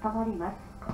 止まります。